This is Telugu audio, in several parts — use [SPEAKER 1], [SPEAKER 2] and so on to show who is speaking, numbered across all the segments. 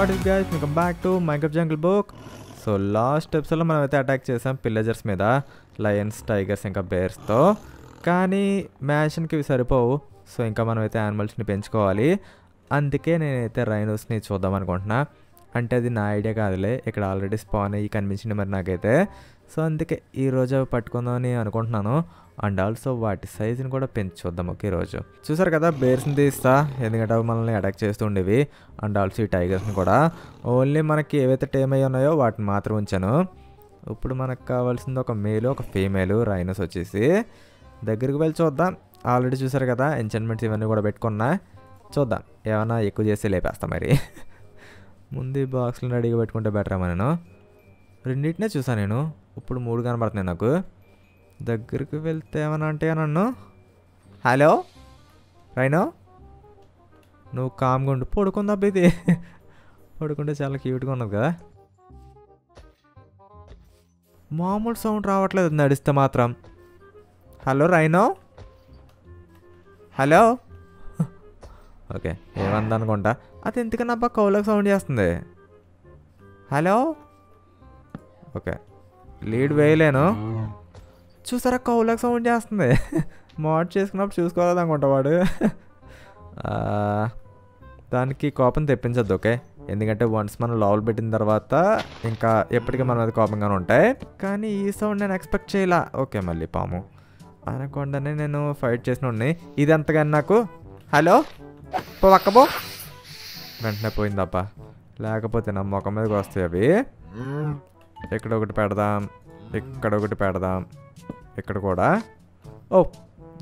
[SPEAKER 1] వాట్ ఇస్ గైస్ మీకు back to makeup jungle book so last ఎపిసోడ్లో మనం అయితే అటాక్ చేసాం పిల్లజర్స్ మీద లయన్స్ టైగర్స్ ఇంకా బేర్స్తో కానీ మ్యాషన్కి ఇవి సరిపోవు. సో ఇంకా మనం అయితే యానిమల్స్ని పెంచుకోవాలి. అందుకే నేనైతే రైనోస్ని చూద్దాం అనుకుంటున్నా. అంటే అది నా ఐడియా కాదులే. ఇక్కడ ఆల్రెడీ స్పాన్ అయ్యి కనిపించింది మరి నాకైతే. సో అందుకే ఈరోజు అవి పట్టుకుందామని అనుకుంటున్నాను. అండ్ ఆల్సో వాటి సైజుని కూడా పెంచి చూద్దాం ఒకే రోజు. చూసారు కదా బేర్స్ని తీస్తా ఎందుకంటే అవి మనల్ని అటాక్ చేస్తూ ఉండేవి అండ్ ఆల్సో ఈ టైగర్స్ని కూడా. ఓన్లీ మనకి ఏవైతే టేమ్ అయ్యి ఉన్నాయో వాటిని మాత్రం ఉంచాను. ఇప్పుడు మనకు కావాల్సింది ఒక మేలు ఒక ఫీమేలు రైనోస్ వచ్చేసి. దగ్గరికి వెళ్ళి చూద్దాం. ఆల్రెడీ చూసారు కదా ఎంచన్మెంట్స్ ఇవన్నీ కూడా పెట్టుకున్నా. చూద్దాం. ఏమైనా ఎక్కువ చేసి లేపేస్తా మరి. ముందు ఈ రెడీగా పెట్టుకుంటే బెటర్ నేను. రెండింటినే చూసాను నేను. ఇప్పుడు మూడు కనబడుతున్నాయి నాకు. దగ్గరికి వెళ్తే ఏమన్నా అంటే నన్ను హలో రైనో నువ్వు కామ్గా ఉండు పడుకుందా ఇది. పడుకుంటే చాలా క్యూట్గా ఉన్నది కదా. మామూలు సౌండ్ రావట్లేదు నడిస్తే మాత్రం. Hello rhino hello. ఓకే ఏమంది అనుకుంటా. అది ఎందుకన్నా అబ్బా కౌలకు సౌండ్ చేస్తుంది? హలో. ఓకే లీడ్ వేయలేను. చూసారా? కౌలకు సౌండ్ చేస్తుంది. మోడ్ చేసుకున్నప్పుడు చూసుకోవాలి అనుకుంటా వాడు దానికి కోపం తెప్పించద్దు ఓకే? ఎందుకంటే వన్స్ మనం లోపల పెట్టిన తర్వాత ఇంకా ఎప్పటికీ మన మీద కోపంగానే ఉంటాయి. కానీ ఈ సౌండ్ నేను ఎక్స్పెక్ట్ చేయలా. ఓకే మళ్ళీ పాము. అనకుండానే నేను ఫైట్ చేసిన ఉన్నాయి ఇది ఎంతగాని నాకు? హలో? పో పక్కపో వెంటనే పోయిందప్ప లేకపోతే నా ముఖం మీదకి వస్తాయి అవి. ఇక్కడ ఒకటి పెడదాం. ఇక్కడ ఒకటి పెడదాం. ఇక్కడ కూడా. ఓ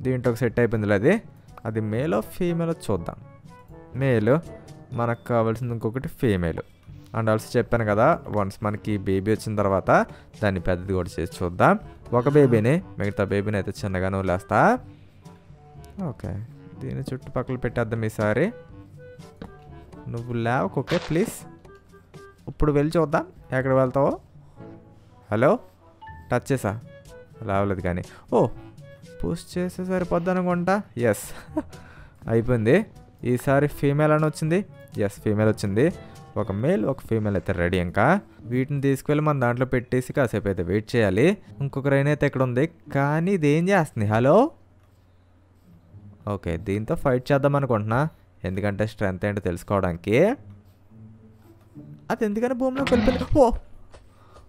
[SPEAKER 1] దీంట్లో ఒక సెట్ అయిపోయింది అది. అది మేలో ఫీమేలో చూద్దాం. మేలు మనకు కావాల్సింది ఇంకొకటి ఫీమేల్. అండ్ ఆల్సో చెప్పాను కదా వన్స్ మనకి బేబీ వచ్చిన తర్వాత దాన్ని పెద్దది కూడా చేసి చూద్దాం. ఒక బేబీని మిగతా బేబీని అయితే చిన్నగానే వదిలేస్తా. ఓకే దీని చుట్టుపక్కల పెట్టేద్దాం ఈసారి. నువ్వు లేవకు ఓకే ప్లీజ్. ఇప్పుడు వెళ్ళి చూద్దాం ఎక్కడ వెళ్తావో. హలో టచ్ చేసా. లేవలేదు కానీ. ఓ పుష్ చేస్తే సరిపోద్ది అనుకుంటా? ఎస్ అయిపోయింది. ఈసారి ఫీమేల్ అని వచ్చింది. ఎస్ ఫీమేల్ వచ్చింది. ఒక మేల్ ఒక ఫీమేల్ అయితే రెడీ ఇంకా. వీటిని తీసుకెళ్ళి మన దాంట్లో పెట్టేసి కాసేపు అయితే వెయిట్ చేయాలి. ఇంకొక రైన్ అయితే ఇక్కడ ఉంది. కానీ ఇది ఏం చేస్తుంది? హలో ఓకే దీంతో ఫైట్ చేద్దాం అనుకుంటున్నా. ఎందుకంటే స్ట్రెంత్ ఏంటో తెలుసుకోవడానికి. అది ఎందుకని భూమిలో కలిపి ఓ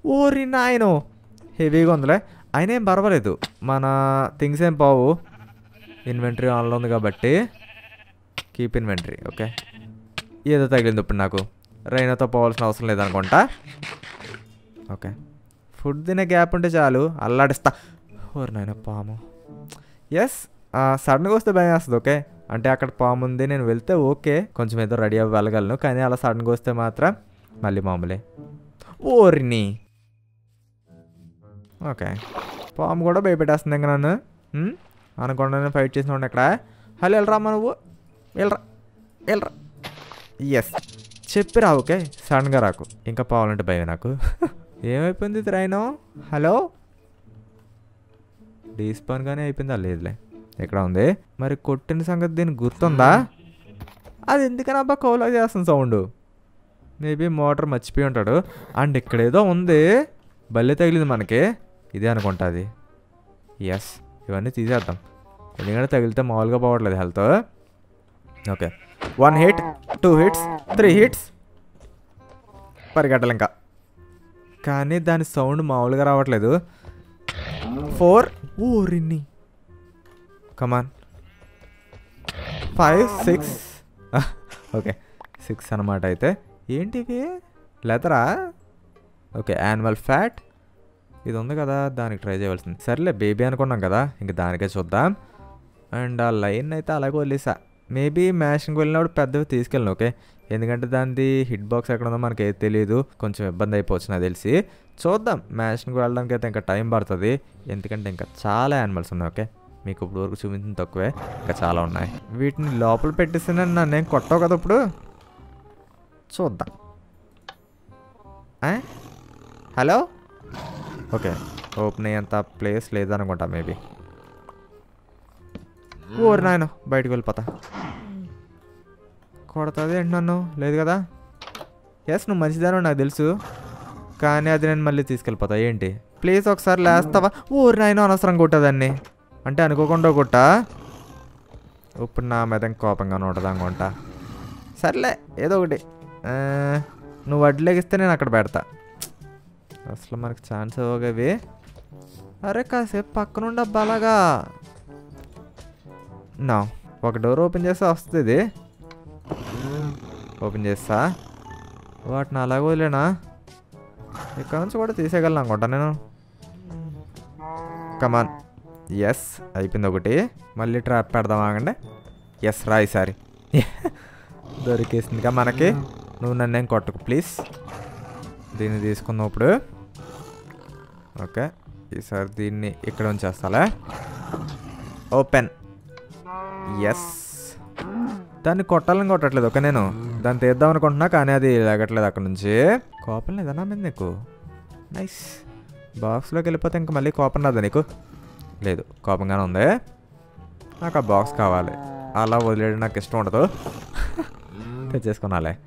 [SPEAKER 1] ఓరి నాయను. హెవీగా ఉందిలే. అయినా ఏం పర్వాలేదు. మన థింగ్స్ ఏం పోవు. ఇన్వెంటరీ ఆన్లో ఉంది కాబట్టి కీప్ ఇన్వెంటరీ ఓకే? ఏదో తగిలింది ఇప్పుడు నాకు. రైనాతో పోవాల్సిన అవసరం లేదనుకుంటా. ఓకే. ఫుడ్ తినే గ్యాప్ ఉంటే చాలు. అల్లాడిస్తా. ఓరి నాయన పాము. ఎస్ సడన్గా వస్తే భయం వేస్తుంది ఓకే? అంటే అక్కడ పాము ఉంది నేను వెళ్తే ఓకే. కొంచెం ఏదో రెడీ అవ్వగలను కానీ అలా సడన్గా వస్తే మాత్రం మళ్ళీ మామూలే. ఓరిని. ఓకే. పాము కూడా భయపెట్టేస్తుంది ఇంకా నన్ను. ఉమ్, ఫైట్ చేసిన ఇక్కడ హలో వెళ్ళరా అమ్మ నువ్వు? వెళ్ళరా వెళ్ళరా ఎస్ చెప్పిరా ఓకే? సడన్గా రాకు. ఇంకా పోవాలంటే భయం నాకు. ఏమైపోయింది ఇది హలో? డీస్పాన్ కానీ అయిపోయిందా? లేదులే. ఇక్కడ ఉంది? మరి కొట్టిన సంగతి దీనికి గుర్తుందా? అది ఎందుకని అబ్బా కౌలా చేస్తుంది సౌండ్ మేబీ మోటార్ మర్చిపోయి ఉంటాడు. అండ్ ఇక్కడ ఏదో ఉంది. బల్లె తగిలింది మనకి. ఇదే అనుకుంటా అది. ఎస్ ఇవన్నీ తీసేద్దాం. ఎందుకంటే తగిలితే మామూలుగా పోవట్లేదు health. Okay. One hit two hits three hits పరిగెట్టాలి ఇంకా. కానీ దాని సౌండ్ మామూలుగా రావట్లేదు. ఫోర్ ఓ రిన్ని. Come on five six okay. Six అనమాట అయితే. ఏంటివి? లెదరా? ఓకే యానిమల్ ఫ్యాట్ ఇది ఉంది కదా దానికి ట్రై చేయవలసింది. సర్లే బేబీ అనుకున్నాం కదా ఇంక దానికే చూద్దాం. అండ్ ఆ లైన్ అయితే అలాగే వదిలేసా. మేబీ మ్యాషింగ్కి వెళ్ళినప్పుడు పెద్దవి తీసుకెళ్ళను ఓకే ఎందుకంటే దానిది హిట్ బాక్స్ ఎక్కడ ఉందో మనకి ఏది తెలియదు కొంచెం ఇబ్బంది అయిపోవచ్చు నాకు తెలిసి. చూద్దాం మ్యాషింగ్కి వెళ్ళడానికి అయితే ఇంకా టైం పడుతుంది. ఎందుకంటే ఇంకా చాలా యానిమల్స్ ఉన్నాయి ఓకే మీకు ఇప్పుడు వరకు చూపించిన తక్కువే ఇంకా చాలా ఉన్నాయి. వీటిని లోపల పెట్టేస్తే నన్ను నేను కొట్టవు కదా ఇప్పుడు? చూద్దాం. హలో? ఓకే. ఓపెన్ అయ్యేంత ప్లేస్ లేదనుకుంటా మేబీ. ఓరి నాయన బయటకు వెళ్ళిపోతా. కొడుతుంది ఏంటి నన్ను? లేదు కదా? ఎస్ నువ్వు మంచిదానో నాకు తెలుసు. కానీ అది నేను మళ్ళీ తీసుకెళ్ళిపోతా. ఏంటి? ప్లీజ్ ఒకసారి లేస్తావా? ఊరి నాయన అనవసరం కొట్టదాన్ని అంటే అనుకోకుండా కొట్టా? ఇప్పుడు నా మీద కోపంగా ఉంటుంది అనుకుంటా? సర్లే ఏదో ఒకటి. నువ్వు వడ్లేగిస్తే నేను అక్కడ పెడతా. అసలు మనకి ఛాన్స్ ఇవ్వగవి అరే కాసేపు పక్కనుండి అలాగా. నా ఒక డోర్ ఓపెన్ చేస్తే వస్తుంది ఇది. ఓపెన్ చేస్తా. వాటిని అలాగే వదిలేనా? ఇక్కడ నుంచి కూడా తీసేయగలను అనుకుంటా నేను. కమాన్ ఎస్ అయిపోయింది ఒకటి. మళ్ళీ ట్రాప్ పెడదాం ఆగండి. ఎస్ రా ఈసారి. దొరికేసిందిగా మనకి. నువ్వు నన్ను ఏం కొట్టకు ప్లీజ్ దీన్ని తీసుకుందాం ఇప్పుడు ఓకే ఈసారి దీన్ని ఇక్కడ ఉంచేస్తాలే. ఓపెన్ ఎస్ దాన్ని కొట్టాలని కొట్టట్లేదు ఓకే నేను. దాన్ని తీద్దాం అనుకుంటున్నా కానీ అది లాగట్లేదు అక్కడ నుంచి. కోపం లేదన్నా మీద నీకు? నైస్ బాక్స్లోకి వెళ్ళిపోతే ఇంకా మళ్ళీ కోపం రాదా నీకు? లేదు కోపంగానే ఉంది. నాకు ఆ బాక్స్ కావాలి. అలా వదిలేయడం నాకు ఇష్టం ఉండదు. తెచ్చేసుకున్నాలే.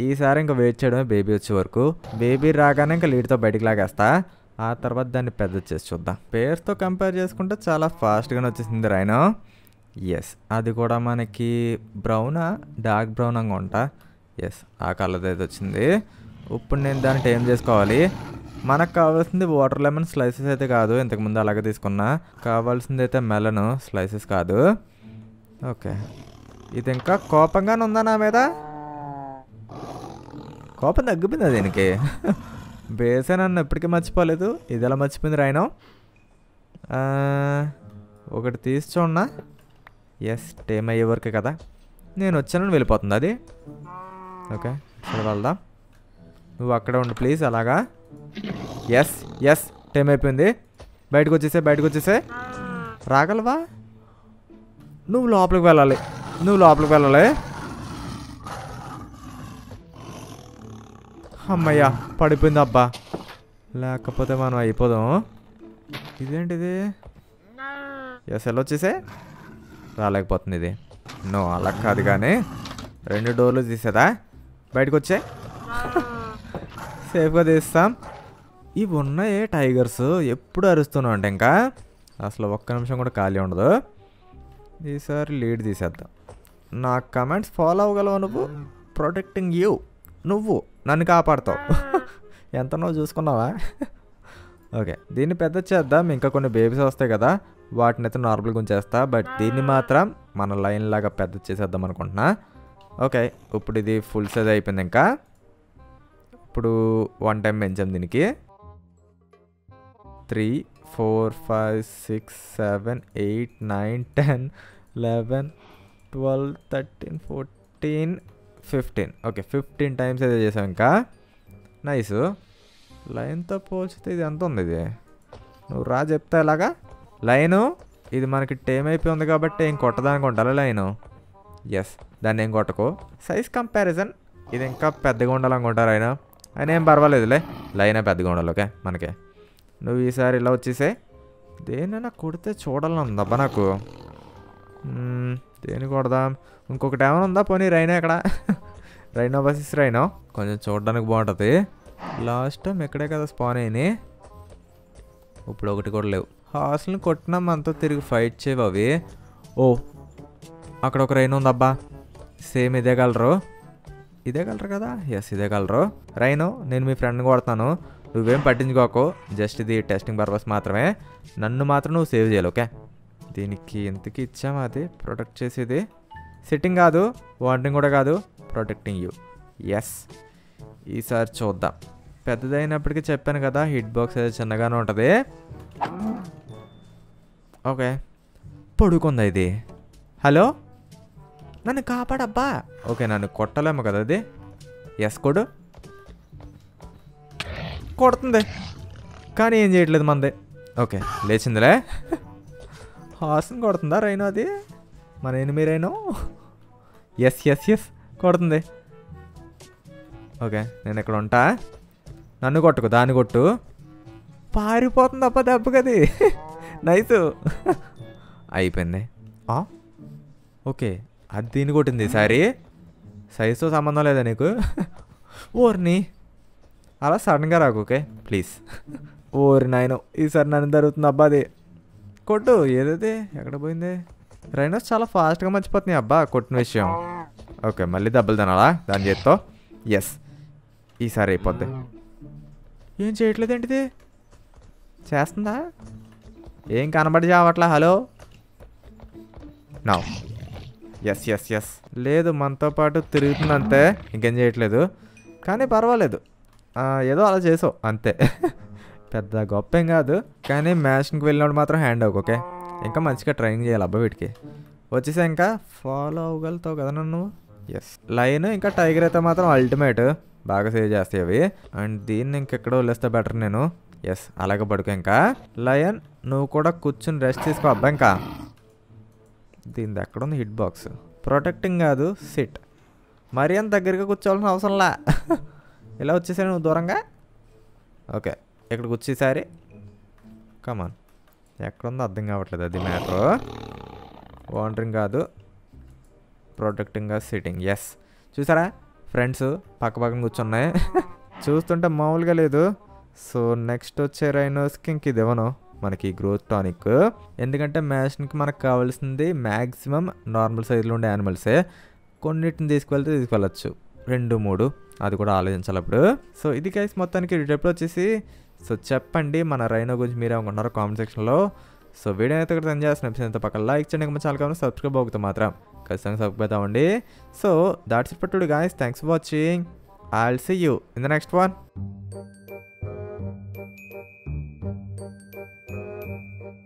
[SPEAKER 1] ఈసారి ఇంకా వెయిట్ చేయడమే బేబీ వచ్చే వరకు. బేబీ రాగానే ఇంకా లీడ్తో బయటికి లాగేస్తా. ఆ తర్వాత దాన్ని పెద్ద చేసి చూద్దాం. పేరుతో కంపేర్ చేసుకుంటే చాలా ఫాస్ట్గానే వచ్చేసింది రైనో ఎస్ అది కూడా మనకి బ్రౌనా డార్క్ బ్రౌన్ అనుకుంటా ఎస్ ఆ కలర్ అయితే వచ్చింది. ఇప్పుడు నేను దాన్ని టైం చేసుకోవాలి. మనకు కావాల్సింది వాటర్ లెమన్ స్లైసెస్ అయితే కాదు. ఇంతకుముందు అలాగే తీసుకున్నా. కావాల్సింది అయితే మెలను స్లైసెస్ కాదు. ఓకే ఇది ఇంకా కోపంగానే ఉందా నా మీద? కోపం తగ్గిపోయింది దీనికి. బేసే నన్ను ఎప్పటికీ మర్చిపోలేదు. ఇది ఎలా మర్చిపోయింది రాయను? ఒకటి తీసి చూడనా? ఎస్ టైం అయ్యే వరకే కదా. నేను వచ్చానని వెళ్ళిపోతుంది అది. ఓకే సరే వెళ్దాం. నువ్వు అక్కడే ఉండు ప్లీజ్ అలాగా? ఎస్ ఎస్ టైం అయిపోయింది. బయటకు వచ్చేసే బయటకు వచ్చేసే రాగలవా? నువ్వు లోపలికి వెళ్ళాలి. నువ్వు లోపలికి వెళ్ళాలి. అమ్మయ్యా పడిపోయింది అబ్బా లేకపోతే మనం అయిపోదాం. ఇదేంటిది? ఎస్ ఎలా వచ్చేసే? రాలేకపోతుంది ఇది. నో అలా కాదు కానీ. రెండు డోర్లు తీసేదా? బయటకు వచ్చే సేఫ్గా తీస్తాం. ఇవి ఉన్నాయే టైగర్స్. ఎప్పుడు అరుస్తున్నావు అంటే ఇంకా? అసలు ఒక్క నిమిషం కూడా ఖాళీ ఉండదు. ఈసారి లీడ్ తీసేద్దాం. నా కమెంట్స్ ఫాలో అవ్వగలవు నువ్వు? Protecting you. నువ్వు. నన్ను కాపాడుతావు. ఎంతనో చూసుకున్నావా? ఓకే దీన్ని పెద్ద చేద్దాం. ఇంకా కొన్ని బేబీస్ వస్తాయి కదా వాటిని అయితే నార్మల్గా ఉంచేస్తా. బట్ దీన్ని మాత్రం మన లైన్ లాగా పెద్ద చేసేద్దాం అనుకుంటున్నా. ఓకే ఇప్పుడు ఇది ఫుల్ సైజ్ అయిపోయింది ఇంకా. ఇప్పుడు వన్ టైం పెంచాం దీనికి. Three four five six seven eight nine ten eleven twelve thirteen fourteen fifteen okay fifteen times అయితే చేసాం ఇంకా నైస్ లైన్తో పోల్చితే ఇది ఎంత ఉంది ఇది? నువ్వు రా చెప్తా ఎలాగా? లైను ఇది మనకి టైం అయిపోయి ఉంది కాబట్టి ఏం కొట్టదానికి ఉండాలి లైను? ఎస్ దాన్ని ఏం కొట్టకు? సైజ్ కంపారిజన్ ఇది ఇంకా పెద్దగా ఉండాలనుకుంటారు ఆయన. ఆయన ఏం పర్వాలేదులే. లైనే పెద్దగా ఉండాలి ఓకే? మనకి. నువ్వు ఈసారి ఇలా వచ్చేసే. దేనైనా కొడితే చూడాలని ఉందబ్బా నాకు. దేని కొడదాం? ఇంకొకటి ఏమైనా ఉందా? పోనీ రైనా ఇక్కడ రైనో బసెస్ రైనో? కొంచెం చూడడానికి బాగుంటుంది. లాస్ట్ టైం ఇక్కడే కదా స్పాన్ అయినాయి. ఇప్పుడు ఒకటి కూడా లేవు. హాస్టల్ని కొట్టినా మనతో తిరిగి ఫైట్ చేయవు అవి. ఓ అక్కడ ఒక రైన్ ఉందబ్బా. సేమ్ ఇదే కలరు. ఇదే కలరు కదా? ఎస్ ఇదే కలరు. రైను నేను మీ ఫ్రెండ్ని కొడతాను. నువ్వేం పట్టించుకోకు. జస్ట్ ఇది టెస్టింగ్ పర్పస్ మాత్రమే. నన్ను మాత్రం నువ్వు సేవ్ చేయాలి ఓకే దీనికి ఎంతకి ఇచ్చాము అది ప్రొటెక్ట్ చేసేది సిట్టింగ్ కాదు వాంటింగ్ కూడా కాదు ప్రొటెక్టింగ్ యూ ఎస్ ఈసారి చూద్దాం. పెద్దదైనప్పటికీ చెప్పాను కదా హిట్ బాక్స్ అయితే చిన్నగానే ఉంటుంది. ఓకే. పడుకుందా ఇది? హలో? నన్ను కాపాడబ్బా. ఓకే నన్ను కొట్టలేము కదా అది ఎస్ కొడు. కొడుతుంది. కానీ ఏం చేయట్లేదు మంది. ఓకే లేచిందిలే. హాస్ని కొడుతుందా రైను అది? మన enemy rain? Yes yes yes కొడుతుంది. ఓకే నేను ఇక్కడ ఉంటా. నన్ను కొట్టుకు దాన్ని కొట్టు. పారిపోతుంది అప్ప దెబ్బకది నైస్ అయిపోయింది. ఓకే అది దీన్ని కొట్టింది ఈసారి సైజుతో సంబంధం లేదా నీకు? ఓర్ని. అలా సడన్గా రాకు ఓకే? ప్లీజ్ ఓరి నాయన ఈసారి నన్ను జరుగుతుంది అబ్బా అది. కొట్టు. ఏదైతే ఎక్కడ పోయింది? రైనోస్ చాలా ఫాస్ట్గా మర్చిపోతున్నాయి. అబ్బా కొట్టిన విషయం. ఓకే మళ్ళీ దెబ్బలు తినాలా? దాని చేత్తో? ఎస్ ఈసారి అయిపోద్ది. ఏం చేయట్లేదు ఏంటిది చేస్తుందా? ఏం కనబడి చావట్లా? హలో నా ఎస్ ఎస్ ఎస్ లేదు మనతో పాటు తిరుగుతుందంతే. ఇంకేం చేయట్లేదు. కానీ పర్వాలేదు. ఏదో అలా చేసావు. అంతే. పెద్ద గొప్ప ఏం కాదు కానీ మ్యాచ్కి వెళ్ళినప్పుడు మాత్రం హ్యాండ్ అవ్వకు ఓకే ఇంకా మంచిగా ట్రైనింగ్ చేయాలి అబ్బా వీటికి వచ్చేసా ఇంకా ఫాలో అవ్వగలుగుతావు కదా నన్ను? ఎస్ లైన్ ఇంకా టైగర్ అయితే మాత్రం అల్టిమేట్ బాగా సేవ్ చేస్తాయి అవి. అండ్ దీన్ని ఇంకెక్కడ వదిలేస్తే బెటర్ నేను. ఎస్ అలాగే పడుకో ఇంకా. లయన్ నువ్వు కూడా కూర్చుని రెస్ట్ తీసుకో అబ్బా ఇంకా. దీని ఎక్కడ ఉంది హిట్ బాక్స్ ప్రొటెక్టింగ్ కాదు సిట్ మరీ అంత దగ్గరగా కూర్చోవాల్సిన అవసరంలా ఇలా వచ్చేసాను నువ్వు దూరంగా? ఓకే ఇక్కడికి వచ్చేసారి? కమాన్ ఎక్కడుందో అర్థం కావట్లేదు అది మ్యాటర్ వాండరింగ్ కాదు. ప్రొటెక్టింగ్ సిట్టింగ్ ఎస్ చూసారా? ఫ్రెండ్స్ పక్క పక్కన కూర్చున్నాయి. చూస్తుంటే మామూలుగా లేదు. సో నెక్స్ట్ వచ్చే రైనోస్కి ఇంక ఇదేవను మనకి గ్రోత్ టానిక్ ఎందుకంటే మ్యాచ్కి మనకు కావాల్సింది మ్యాక్సిమం నార్మల్ సైజులో ఉండే యానిమల్సే కొన్నిటిని తీసుకువెళ్తే తీసుకెళ్ళచ్చు రెండు మూడు. అది కూడా ఆలోచించాలి అప్పుడు. సో ఇది కైస్ మొత్తానికి రిటర్న్ వచ్చేసి సో చెప్పండి మన రైనో గురించి మీరు ఏమనుకుంటున్నారో కామెంట్ సెక్షన్లో. సో వీడియో అయితే ఇక్కడ సెండ్ చేసిన ఎపిసోడ్ పక్కన లైక్ చేయండి ఇంకా చాలా కావాలి సబ్స్క్రైబ్ అవుతుంది మాత్రం ఖచ్చితంగా సబ్స్క్రైబ్ అవుతామండి. సో దాట్స్ ఇట్ పట్టుడు guys thanks for watching I will see you in the next one